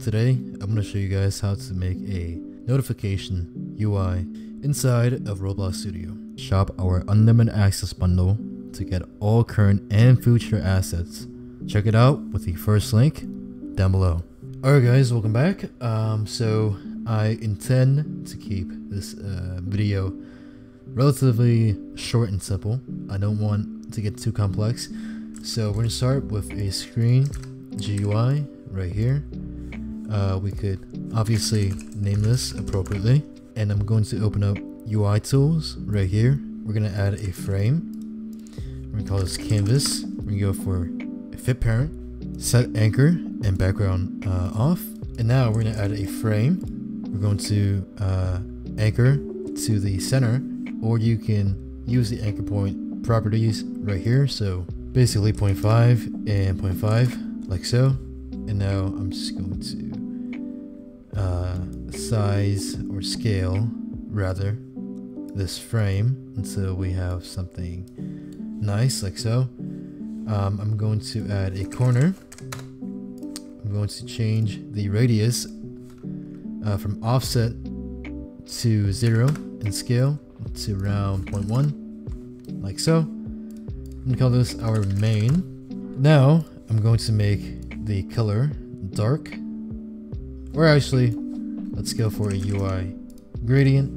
Today, I'm going to show you guys how to make a notification UI inside of Roblox Studio. Shop our unlimited access bundle to get all current and future assets. Check it out with the first link down below. Alright guys, welcome back. Um, so I intend to keep this uh, video relatively short and simple. I don't want to get too complex. So we're going to start with a screen GUI right here. Uh, we could obviously name this appropriately. And I'm going to open up UI tools right here. We're going to add a frame. We're going to call this canvas. We're going to go for fit parent, set anchor and background uh, off. And now we're going to add a frame. We're going to uh, anchor to the center or you can use the anchor point properties right here. So basically 0.5 and 0.5 like so. And now I'm just going to uh, size or scale rather this frame until we have something nice like so. Um, I'm going to add a corner. I'm going to change the radius uh, from offset to 0 in scale to around 0.1 like so. I'm to call this our main. Now I'm going to make the color dark or actually let's go for a UI gradient.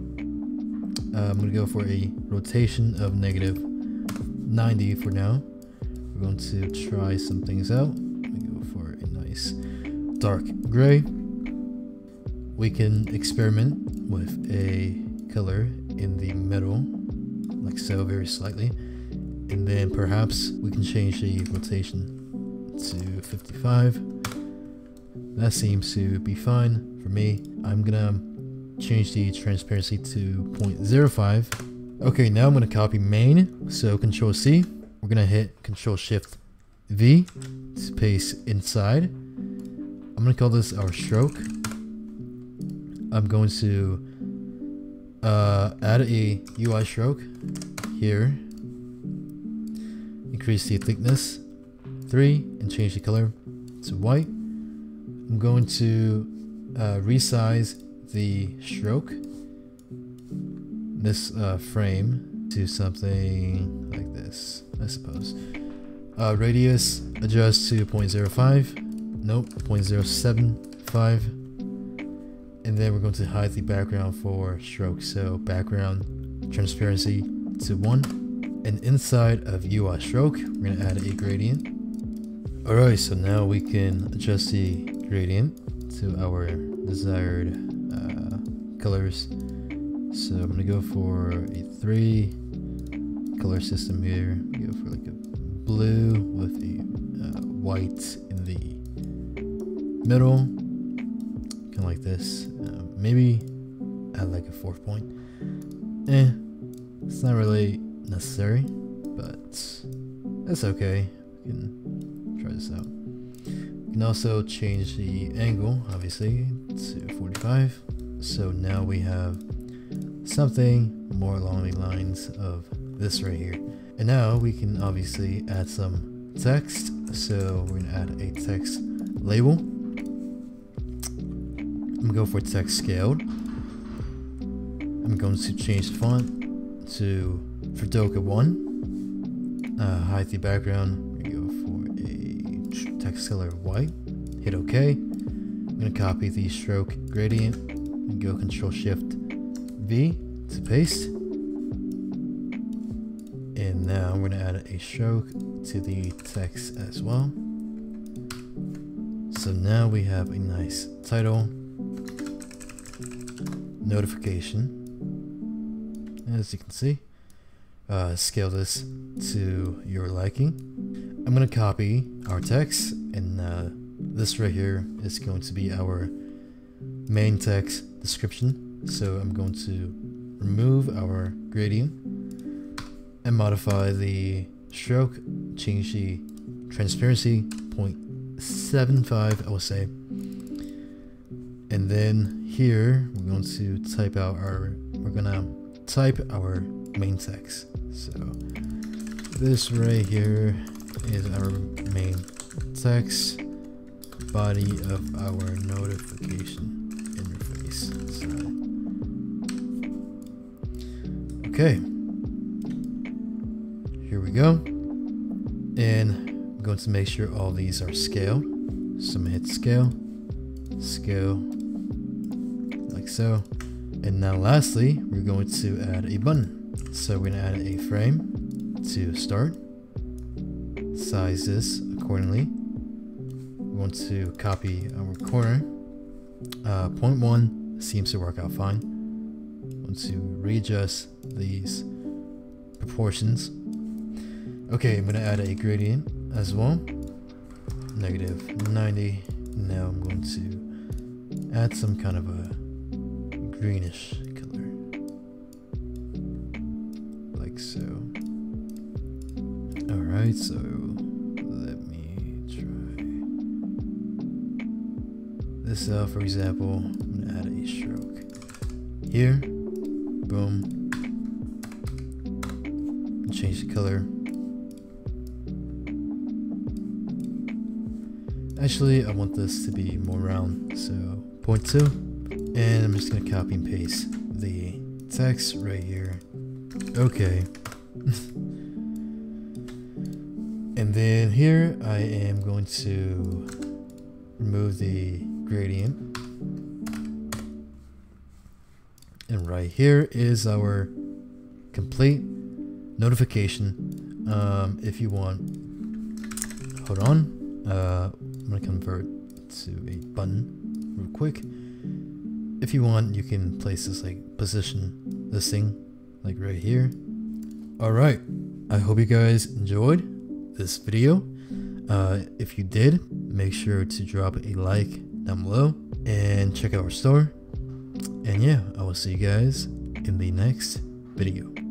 Uh, I'm going to go for a rotation of negative 90 for now. We're going to try some things out. We go for a nice dark gray. We can experiment with a color in the middle, like so, very slightly. And then perhaps we can change the rotation to 55. That seems to be fine for me. I'm gonna change the transparency to 0.05. Okay, now I'm gonna copy main. So Control C. We're gonna hit Control Shift V to paste inside. I'm gonna call this our stroke. I'm going to uh, add a UI stroke here. Increase the thickness 3 and change the color to white. I'm going to uh, resize the stroke, this uh, frame, to something like this, I suppose. Uh, radius adjust to 0.05, nope, 0.075 and then we're going to hide the background for stroke so background transparency to 1 and inside of UI stroke we're going to add a gradient alright so now we can adjust the gradient to our desired uh, colors so I'm to go for a 3 color system here go for like a blue with a uh, white in the middle kind of like this. Uh, maybe add like a fourth point. Eh, it's not really necessary, but it's okay. We can try this out. Can also change the angle, obviously, to 45. So now we have something more along the lines of this right here. And now we can obviously add some text. So we're gonna add a text label. I'm gonna go for text scaled. I'm going to change the font to Fredoka 1. Uh, hide the background. Text color white. Hit OK. I'm gonna copy the stroke gradient and go Control Shift V to paste. And now I'm gonna add a stroke to the text as well. So now we have a nice title notification. As you can see, uh, scale this to your liking. I'm going to copy our text and uh, this right here is going to be our main text description. So I'm going to remove our gradient and modify the stroke, change the transparency 0.75 I will say. And then here we're going to type out our we're gonna type our main text so this right here is our main text body of our notification interface. Okay. Here we go. And I'm going to make sure all these are scale. So I'm hit scale, scale, like so. And now lastly, we're going to add a button. So we're gonna add a frame to start. Size this accordingly. We want to copy our corner. Uh, point one seems to work out fine. Want to readjust these proportions. Okay, I'm gonna add a gradient as well. Negative 90. Now I'm going to add some kind of a greenish Like so. Alright, so let me try this out for example. I'm gonna add a stroke. Here. Boom. Change the color. Actually, I want this to be more round, so point two. And I'm just gonna copy and paste the text right here. Okay. and then here I am going to remove the gradient. And right here is our complete notification. Um, if you want, hold on. Uh, I'm gonna convert to a button real quick if you want, you can place this like position this thing like right here. Alright, I hope you guys enjoyed this video. Uh, if you did, make sure to drop a like down below and check out our store. And yeah, I will see you guys in the next video.